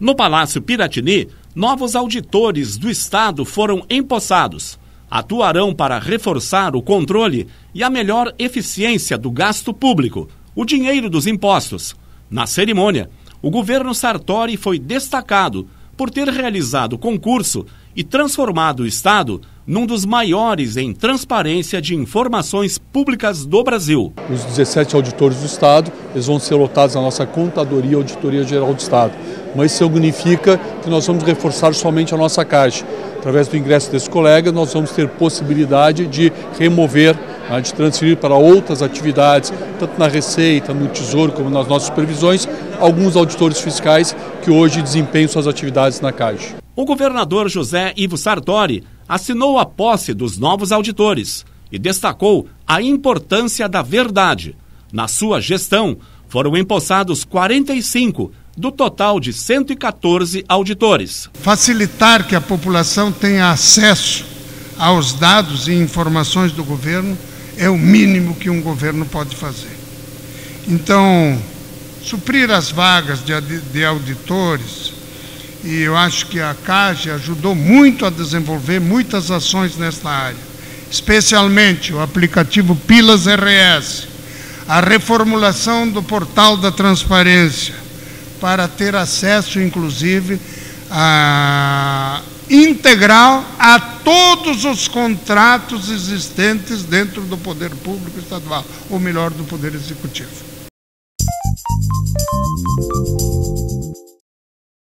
No Palácio Piratini, novos auditores do Estado foram empossados. Atuarão para reforçar o controle e a melhor eficiência do gasto público, o dinheiro dos impostos. Na cerimônia, o governo Sartori foi destacado por ter realizado concurso e transformado o Estado num dos maiores em transparência de informações públicas do Brasil. Os 17 auditores do Estado, eles vão ser lotados na nossa Contadoria Auditoria Geral do Estado. Mas isso significa que nós vamos reforçar somente a nossa caixa. Através do ingresso desse colega, nós vamos ter possibilidade de remover, né, de transferir para outras atividades, tanto na Receita, no Tesouro, como nas nossas previsões, alguns auditores fiscais que hoje desempenham suas atividades na Caixa. O governador José Ivo Sartori assinou a posse dos novos auditores e destacou a importância da verdade. Na sua gestão, foram empossados 45 do total de 114 auditores. Facilitar que a população tenha acesso aos dados e informações do governo é o mínimo que um governo pode fazer. Então, suprir as vagas de, auditores, e eu acho que a CAGE ajudou muito a desenvolver muitas ações nesta área, especialmente o aplicativo Pilas RS, a reformulação do portal da transparência, para ter acesso, inclusive, a, integral a todos os contratos existentes dentro do poder público estadual, ou melhor, do poder executivo.